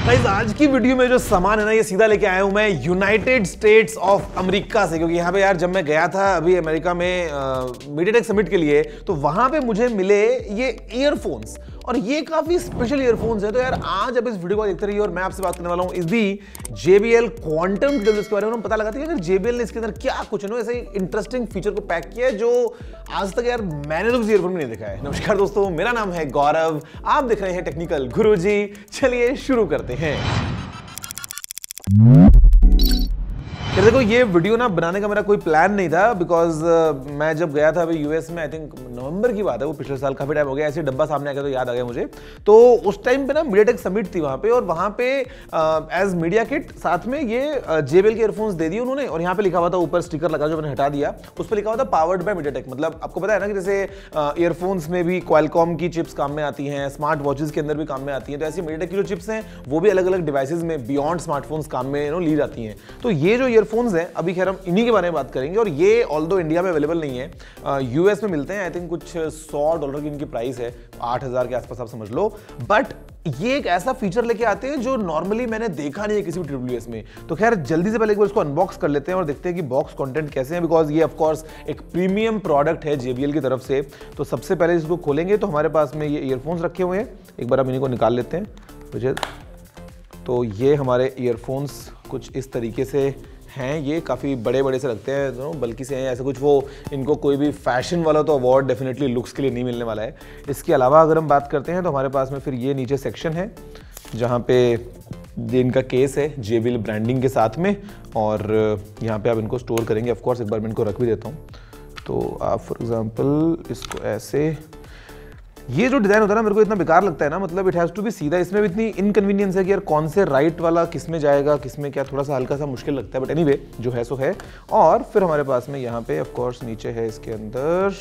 Guys आज की video में जो सामान है ना, ये सीधा लेके आया हूँ मैं यूनाइटेड स्टेट्स ऑफ़ अमेरिका से, क्योंकि यहाँ पे यार जब मैं गया था अभी अमेरिका में मीडिया टेक समिट के लिए तो वहाँ पे मुझे मिले ये ईयरफोन्स और ये काफ़ी स्पेशल ईयरफोन्स है। तो यार, आज अब इस वीडियो को देखते रहिए और मैं आपसे बात करने वाला हूँ इस दी JBL क्वांटम ट्यूबलेस के बारे में। पता लगाते हैं अगर JBL ने इसके अंदर क्या कुछ ना, ऐसे इंटरेस्टिंग फीचर को पैक किया है जो आज तक यार मैंने तो ईयरफोन में नहीं देखा है। नमस्कार दोस्तों, मेरा नाम है गौरव। आप देख रहे हैं टेक्निकल गुरु चलिए शुरू करते हैं। फिर देखो ये वीडियो ना बनाने का मेरा कोई प्लान नहीं था बिकॉज़ uh, मैं जब गया था अभी यूएस में आई थिंक नवंबर की बात है वो पिछले साल काफ़ी टाइम हो गया ऐसे डब्बा सामने आ गया तो याद आ गया मुझे। तो उस टाइम पे ना मीडियाटेक समिट थी वहाँ पे और वहाँ पे एज मीडिया किट साथ में ये जेबेल के एयरफोन्स दे दिए उन्होंने और यहाँ पे लिखा हुआ था ऊपर स्टिकर लगा जो मैंने हटा दिया उस पर लिखा हुआ था पावर्ड बाय मीडियाटेक मतलब आपको पता है ना कि जैसे ईयरफोन्स uh, में भी क्वालकॉम की चिप्स काम में आती हैं स्मार्ट वॉचेज के अंदर भी काम में आती हैं तो ऐसी मीडियाटेक की जो चिप्स हैं वो भी अलग अलग डिवाइसेज में बियॉन्ड स्मार्टफोन्स काम में ली जाती हैं। तो ये जो ईयरफोन्स हैं। अभी खैर हम इन्हीं के बारे में बात करेंगे और ये ऑल दो इंडिया में अवेलेबल नहीं है यूएस में मिलते हैं। आई थिंक कुछ सौ डॉलर की इनकी प्राइस है। आठ हज़ार के आसपास आप समझ लो। बट ये एक ऐसा फीचर लेके आते हैं जो नॉर्मली मैंने देखा नहीं है किसी भी ट्रिब्ल्यूएस में। तो खैर, जल्दी से पहले एक बार इसको अनबॉक्स कर लेते हैं और देखते हैं कि बॉक्स कंटेंट कैसे हैं। बिकॉज़ ये ऑफकोर्स एक प्रीमियम प्रोडक्ट है जेबीएल की तरफ़ से। तो सबसे पहले इसको खोलेंगे तो हमारे पास में ये ईयरफोन्स रखे हुए हैं। एक बार हम इन्हीं को निकाल लेते हैं। तो ये हमारे ईयरफोन्स कुछ इस तरीके से हैं, ये काफ़ी बड़े बड़े से लगते हैं दोनों बल्कि से हैं, ऐसे कुछ वो, इनको कोई भी फ़ैशन वाला तो अवार्ड डेफिनेटली लुक्स के लिए नहीं मिलने वाला है। इसके अलावा अगर हम बात करते हैं तो हमारे पास में फिर ये नीचे सेक्शन है, जहाँ पे इनका केस है जेबिल ब्रांडिंग के साथ में, और यहाँ पे आप इनको स्टोर करेंगे। ऑफकोर्स एक बार मैं इनको रख भी देता हूँ। तो आप फॉर एग्ज़ाम्पल इसको ऐसे ये जो डिज़ाइन होता है ना मेरे को इतना बेकार लगता है ना मतलब इट हैज़ टू बी सीधा। इसमें भी इतनी इनकन्वीनियंस है कि यार कौन से राइट वाला किसमें जाएगा किसमें क्या थोड़ा सा हल्का सा मुश्किल लगता है। बट एनी anyway, जो है सो है। और फिर हमारे पास में यहाँ पे ऑफकोर्स नीचे है इसके अंदर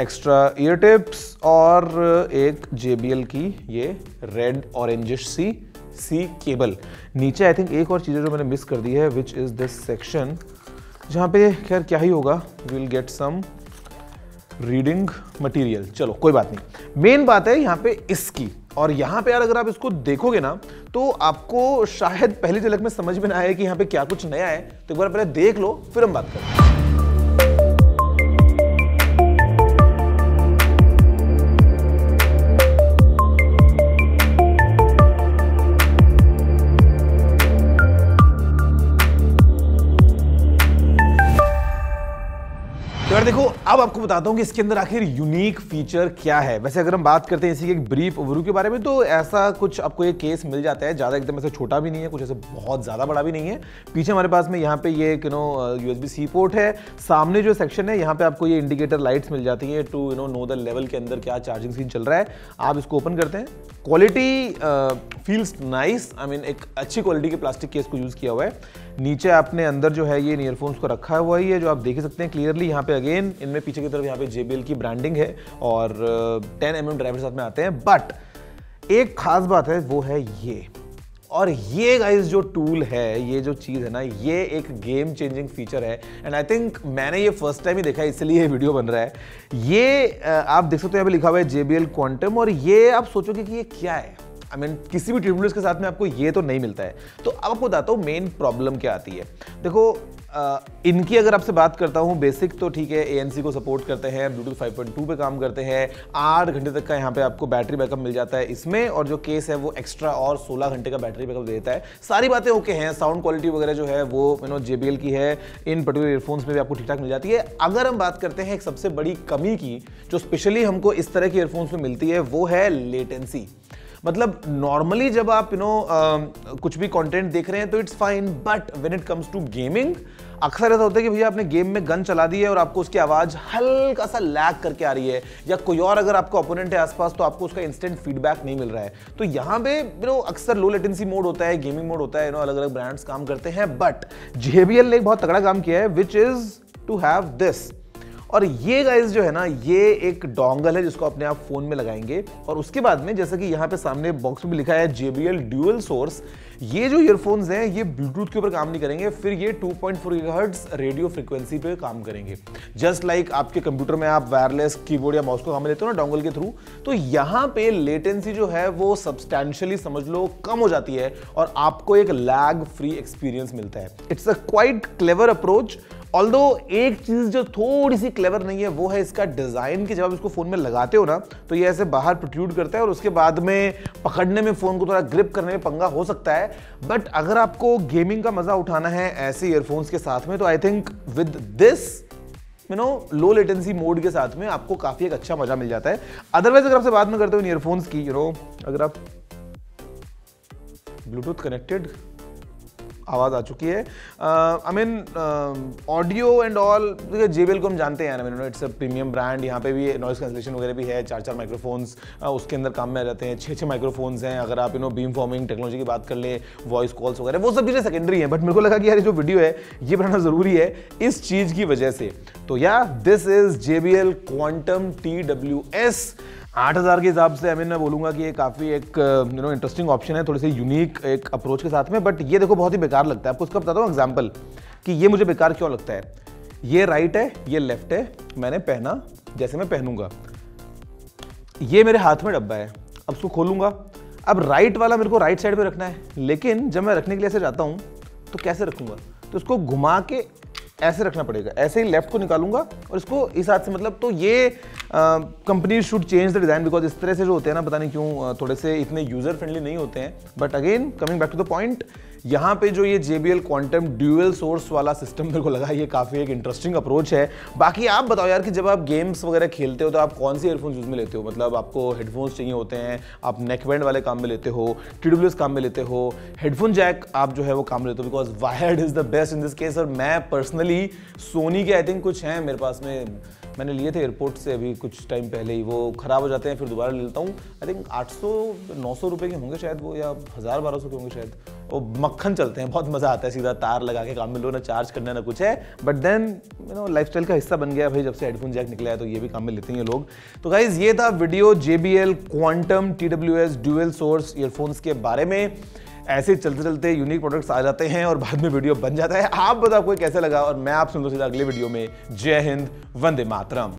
एक्स्ट्रा ईयर टिप्स और एक JBL की ये रेड ऑरेंजिश सी सी केबल नीचे आई थिंक एक और चीज़ जो मैंने मिस कर दी है विच इज़ दिस सेक्शन जहाँ पे खैर क्या ही होगा will get some reading material. चलो, कोई बात नहीं। मेन बात है यहाँ पे इसकी। और यहाँ पे यार अगर आप इसको देखोगे ना तो आपको शायद पहली झलक में समझ में ना आए कि यहाँ पे क्या कुछ नया है। तो एक बार पहले देख लो, फिर हम बात करें अब आपको बताता हूँ कि इसके अंदर आखिर यूनिक फीचर क्या है। वैसे अगर हम बात करते हैं इसी के एक ब्रीफ ओवरू के बारे में तो ऐसा कुछ आपको ये केस मिल जाता है, ज़्यादा एकदम ऐसे छोटा भी नहीं है, कुछ ऐसे बहुत ज़्यादा बड़ा भी नहीं है। पीछे हमारे पास में यहाँ पे ये you know USB C port है। सामने जो सेक्शन है, यहाँ पे आपको ये इंडिकेटर लाइट्स मिल जाती है to you know no the level के अंदर क्या चार्जिंग सीन चल रहा है। आप इसको ओपन करते हैं। Quality feels nice I mean एक अच्छी क्वालिटी के प्लास्टिक केस को यूज़ किया हुआ है। नीचे आपने अंदर जो है ये ईयरफोन्स को रखा हुआ ही है, जो आप देख सकते हैं क्लियरली यहाँ पे अगेन इनमें पीछे की तरफ़ यहाँ पे JBL की ब्रांडिंग है और 10 एम एम ड्राइवर साथ में आते हैं। बट एक खास बात है, वो है ये। और ये गाइस जो टूल है, ये जो चीज़ है ना, ये एक गेम चेंजिंग फीचर है। एंड आई थिंक मैंने ये फ़र्स्ट टाइम ही देखा है, इसलिए ये वीडियो बन रहा है। ये आप देख सकते हो यहाँ पे लिखा हुआ है JBL क्वांटम और ये आप सोचोगे कि ये क्या है? आई मीन किसी भी ट्रिब्यूल्स के साथ में आपको ये तो नहीं मिलता है। तो अब आपको बताता हूँ मेन प्रॉब्लम क्या आती है। देखो इनकी अगर आपसे बात करता हूँ बेसिक तो ठीक है ए को सपोर्ट करते हैं ब्लूटूथ 5.2 पे काम करते हैं, आठ घंटे तक का यहाँ पे आपको बैटरी बैकअप मिल जाता है इसमें, और जो केस है वो एक्स्ट्रा और 16 घंटे का बैटरी बैकअप देता है। सारी बातें ओके हैं साउंड क्वालिटी वगैरह जो है वो यू नो जेबीएल की है, इन पर्टिकुलर ईयरफोन्स में भी आपको ठीक ठाक मिल जाती है। अगर हम बात करते हैं एक सबसे बड़ी कमी की, जो स्पेशली हमको इस तरह की ईयरफोन्स में मिलती है, वो है लेटेंसी मतलब नॉर्मली जब आप यू नो कुछ भी कंटेंट देख रहे हैं तो it's fine but when it comes to gaming अक्सर ऐसा होता है कि भैया आपने गेम में गन चला दी है और आपको उसकी आवाज़ हल्का सा लैग करके आ रही है, या कोई और अगर आपका ओपोनेंट है आसपास तो आपको उसका इंस्टेंट फीडबैक नहीं मिल रहा है। तो यहाँ पे यू नो अक्सर लो लेटेंसी मोड होता है गेमिंग मोड होता है यू नो अलग अलग ब्रांड्स काम करते हैं बट जेबीएल ने एक बहुत तगड़ा काम किया है which is to have this और ये गाइज़ जो है ना, ये एक डोंगल है जिसको अपने आप फ़ोन में लगाएँगे। और उसके बाद में जैसा कि यहाँ पे सामने बॉक्स में लिखा है JBL ड्यूअल सोर्स ये जो ईयरफोन्स हैं, ये ब्लूटूथ के ऊपर काम नहीं करेंगे, फिर ये 2.4 पॉइंट रेडियो फ्रिक्वेंसी पे काम करेंगे। जस्ट लाइक like आपके कंप्यूटर में आप वायरलेस कीबोर्ड या माउस को काम लेते हो ना डोंगल के थ्रू तो यहाँ पे लेटेंसी जो है वो सब्सटैंशियली समझ लो कम हो जाती है और आपको एक लैग फ्री एक्सपीरियंस मिलता है। It's a quite clever approach although एक चीज़ जो थोड़ी सी क्लेवर नहीं है, वो है इसका डिज़ाइन कि जब आप इसको फ़ोन में लगाते हो ना तो ये ऐसे बाहर प्रोट्यूड करता है और उसके बाद में पकड़ने में फ़ोन को थोड़ा ग्रिप करने में पंगा हो सकता है। बट अगर आपको गेमिंग का मज़ा उठाना है ऐसे ईयरफोन्स के साथ में तो I think with this you know low latency mode के साथ में आपको काफ़ी एक अच्छा मज़ा मिल जाता है। अदरवाइज़ अगर आपसे बात में करते हो ईयरफोन्स की यू नो अगर आप ब्लूटूथ कनेक्टेड आवाज़ आ चुकी है। I mean audio and all JBL को हम जानते हैं I mean it's a premium brand यहाँ पे भी नॉइस कैंसलेशन वगैरह भी है चार चार माइक्रोफोन्स उसके अंदर काम में आ जाते हैं छः छः माइक्रोफोन्स हैं, अगर आप you know beam forming technology की बात कर ले वॉइस कॉल्स वगैरह, वो सब चीज़ें सेकेंडरी हैं बट मेरे को लगा कि यार जो वीडियो है, ये बनाना ज़रूरी है इस चीज़ की वजह से। तो या this is J B L quantum T W S आठ हज़ार के हिसाब से आई मीन मैं बोलूँगा कि ये काफ़ी एक यू नो इंटरेस्टिंग ऑप्शन है, थोड़ी सी यूनिक एक अप्रोच के साथ में बट ये देखो बहुत ही बेकार लगता है। आपको उसका बताता हूँ एग्ज़ाम्पल कि ये मुझे बेकार क्यों लगता है। ये राइट है, ये लेफ़्ट है, मैंने पहना जैसे मैं पहनूँगा। ये मेरे हाथ में डब्बा है, अब उसको खोलूँगा। अब राइट वाला मेरे को राइट साइड पे रखना है, लेकिन जब मैं रखने के लिए ऐसे जाता हूँ तो कैसे रखूँगा? तो उसको घुमा के ऐसे रखना पड़ेगा। ऐसे ही लेफ़्ट को निकालूँगा और इसको इस हाथ से मतलब तो ये company should change the design because इस तरह से जो होते हैं ना, पता नहीं क्यों थोड़े से इतने यूज़र फ्रेंडली नहीं होते हैं। But again coming back to the point यहाँ पे जो ये JBL क्वांटम ड्यूअल सोर्स वाला सिस्टम मेरे को लगा, ये काफ़ी एक इंटरेस्टिंग अप्रोच है। बाकी आप बताओ यार कि जब आप गेम्स वगैरह खेलते हो तो आप कौन सी ईयरफोन्स यूज़ में लेते हो? मतलब आपको हेडफोन्स चाहिए होते हैं, आप नेकबैंड वाले काम में लेते हो टीडब्ल्यूएस काम में लेते हो हेडफोन जैक आप जो है वो काम में लेते हो because wired is the best in this case और मैं पर्सनली सोनी के आई थिंक कुछ हैं मेरे पास में मैंने लिए थे एयरपोर्ट से अभी कुछ टाइम पहले ही, वो ख़राब हो जाते हैं, फिर दोबारा ले लेता हूँ। आई थिंक आठ सौ, नौ सौ के होंगे शायद वो, या हज़ार बारह सौ के होंगे शायद। वो मक्खन चलते हैं, बहुत मज़ा आता है सीधा तार लगा के, काम में लो, ना चार्ज करना, ना कुछ है। But then you know life का हिस्सा बन गया भाई, जब से हेडफोन जैक निकला है तो ये भी काम में लेते हैं लोग। तो गाइज़ ये था video J B L quantum T W S dual source earphones के बारे में। ऐसे चलते चलते यूनिक प्रोडक्ट्स आ जाते हैं और बाद में वीडियो बन जाता है। आप बताओ, कोई कैसे लगा? और मैं आप सुनो सीधा अगले वीडियो में जय हिंद, वंदे मातरम।